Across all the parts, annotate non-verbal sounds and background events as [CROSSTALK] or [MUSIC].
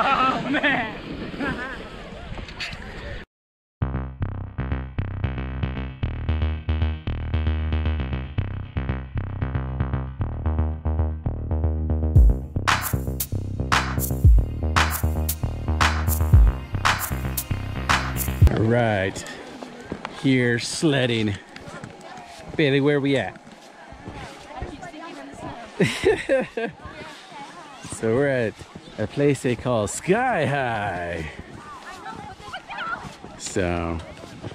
Oh, man. All right, here sledding. Bailey, where we at? so we're at a place they call Sky High. So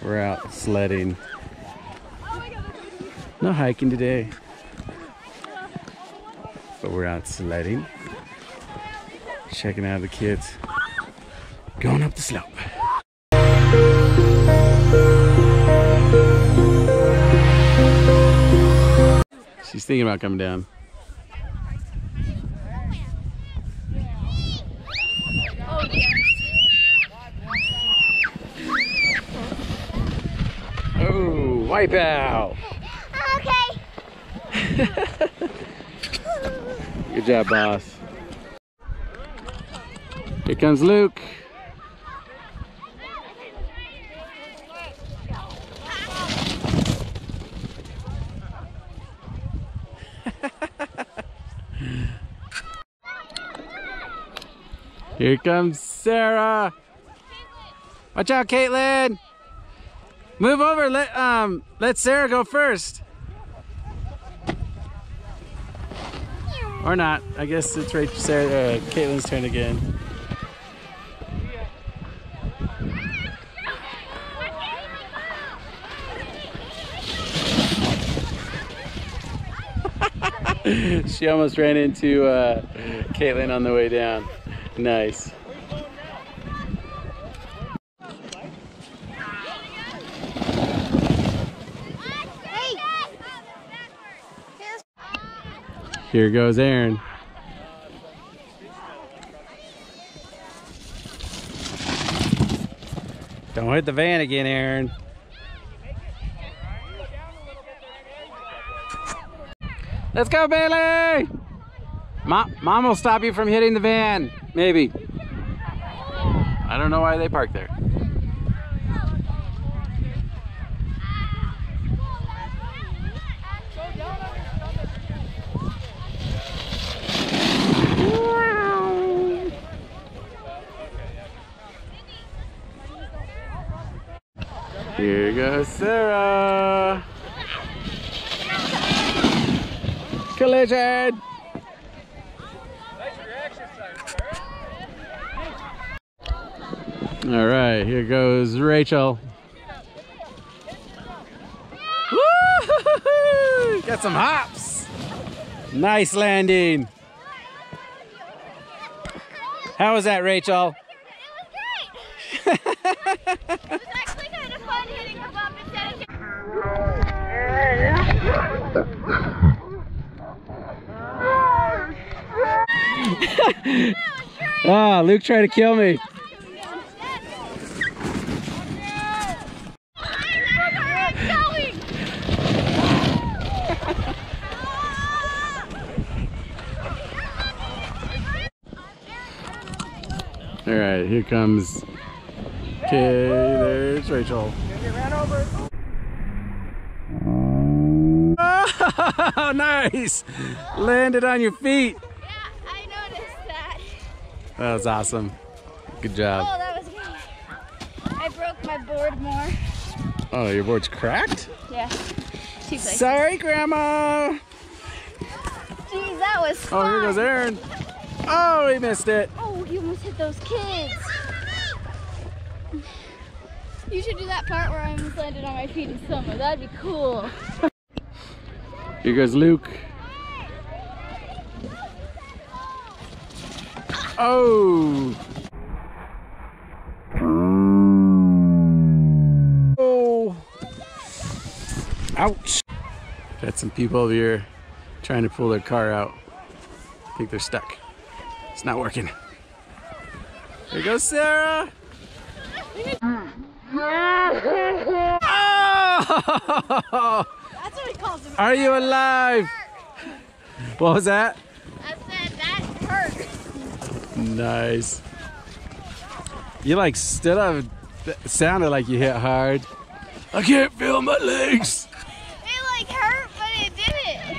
we're out sledding. No hiking today. But we're out sledding. Checking out the kids. Going up the slope. She's thinking about coming down. Oh, wipe out. Okay. Good job, boss. Here comes Luke. Here comes Sarah. Watch out, Caitlin. Move over. Let um let Sarah go first. Or not. I guess it's Rachel, Sarah, uh, Caitlin's turn again. [LAUGHS] she almost ran into uh, Caitlin on the way down. Nice. Here goes Aaron. Don't hit the van again, Aaron. Let's go, Bailey! Mom, Mom will stop you from hitting the van. Maybe. I don't know why they parked there. Here goes Sarah. Collision. All right, here goes Rachel. Got some hops. Nice landing. How was that, Rachel? [LAUGHS] It was actually [LAUGHS] kind of fun hitting a bump instead of [LAUGHS] Ah, Luke tried to kill me. All right, here comes. Okay, there's Rachel. Oh, [LAUGHS] nice! Landed on your feet. Yeah, I noticed that. That was awesome. Good job. Oh, that was good. I broke my board more. Oh, your board's cracked? Yeah. Sorry, Grandma. Jeez, that was Oh, here goes Aaron. Oh, he missed it. Oh, he almost hit those kids. You should do that part where I almost landed on my feet in summer. That'd be cool. Here goes Luke. Oh. Oh. Ouch. Got some people over here trying to pull their car out. I think they're stuck. It's not working. Here goes Sarah. [LAUGHS] Oh! [LAUGHS] That's what he calls him. Are you alive? What was that? I said that hurt. Nice. You like stood up. Sounded like you hit hard. I can't feel my legs. It like hurt, but it didn't.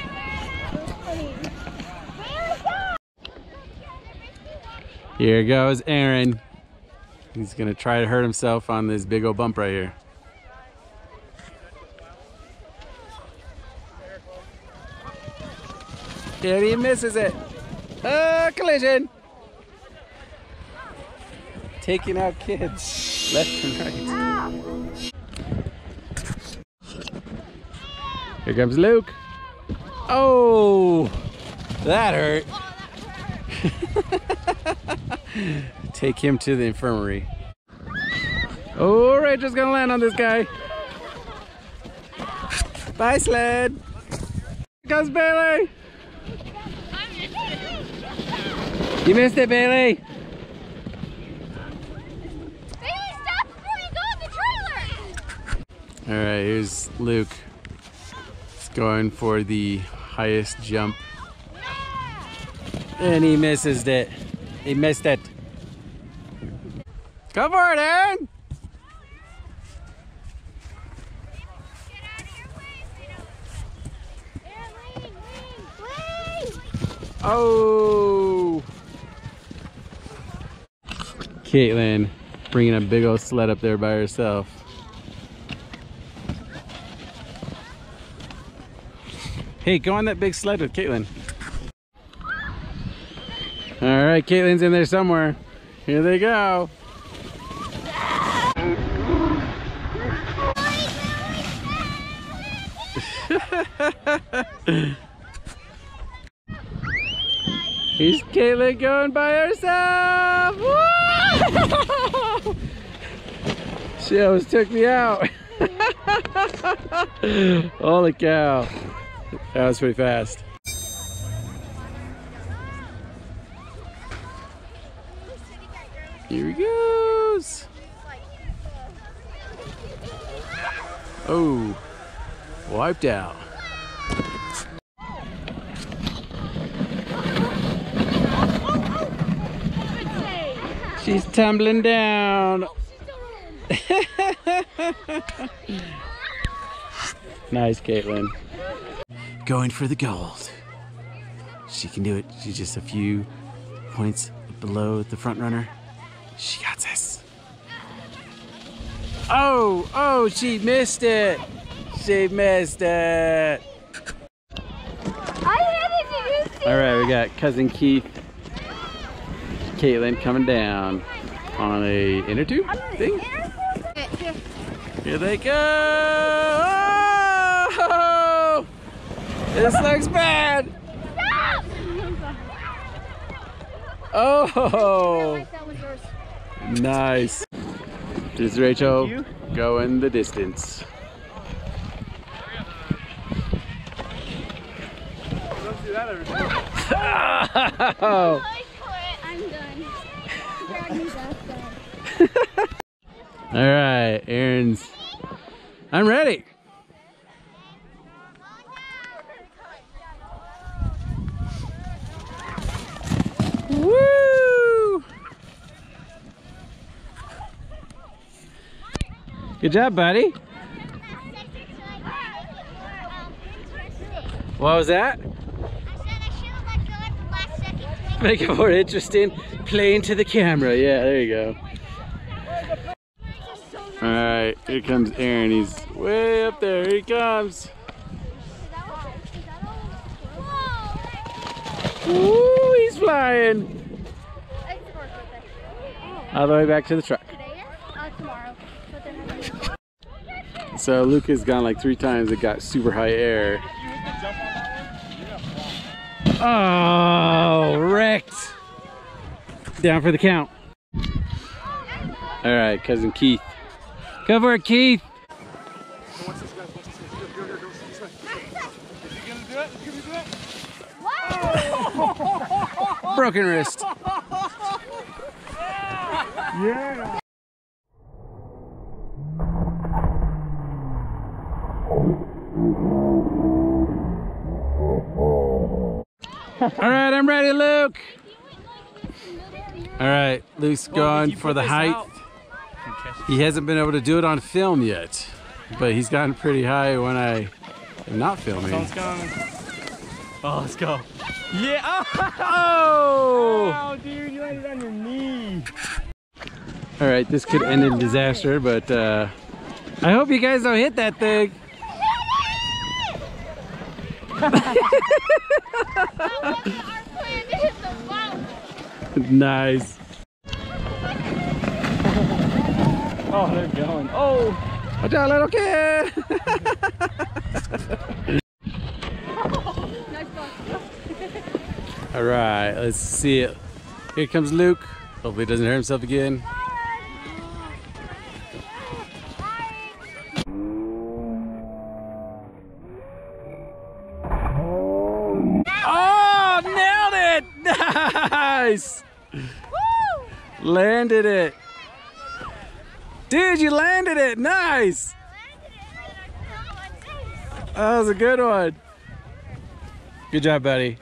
Here goes Aaron. He's gonna try to hurt himself on this big old bump right here. And he misses it. Uh, collision. Taking out kids left and right. Here comes Luke. Oh, that hurt. [LAUGHS] Take him to the infirmary. Oh, Rachel's gonna land on this guy. Bye, sled. Here comes Bailey. You missed it, Bailey. Bailey, stop before you go in the trailer. All right, here's Luke. He's going for the highest jump. And he misses it. He missed it. Go for it, Aaron. Oh. Caitlin bringing a big old sled up there by herself. Hey, go on that big sled with Caitlin. All right, Caitlin's in there somewhere. Here they go. [LAUGHS] Here's Caitlin going by herself. She almost took me out. [LAUGHS] Holy cow. That was pretty fast. Here he goes. Oh, wiped out. She's tumbling down. [LAUGHS] nice, Caitlin. Going for the gold. She can do it. She's just a few points below the front runner. She got this. Oh, oh, she missed it. She missed it. I had you? All right, we got cousin Keith, Caitlin coming down on a inner tube thing. Here they go. Oh! This looks bad. Oh, That was yours. nice. This is Rachel going the distance. Oh. I quit. I'm done. Drag me back down. All right, Aaron's. I'm ready. Woo! Good job, buddy. What was that? Make it more interesting. Playing to the camera. Yeah, there you go. Right, here comes Aaron. He's way up there. Here he comes. Woo, he's flying. All the way back to the truck. So Luke has gone like three times. It got super high air. Oh, wrecked. Down for the count. All right, cousin Keith. For it, Keith. Broken wrist. yeah. All right, I'm ready, Luke. All right, Luke's going for the height. out, you can catch it. He hasn't been able to do it on film yet, but he's gotten pretty high when I am not filming. Someone's coming. Oh, let's go. Yeah. Oh! Oh, dude, you landed on your knee. All right, this could end in disaster, but uh, I hope you guys don't hit that thing. [LAUGHS] [LAUGHS] That Oh, they're going. Oh. Watch out, little kid! All right, let's see it. Here comes Luke. Hopefully, he doesn't hurt himself again. Oh, nailed it! [LAUGHS] Nice! Landed it. Dude, you landed it. Nice. That was a good one. Good job, buddy.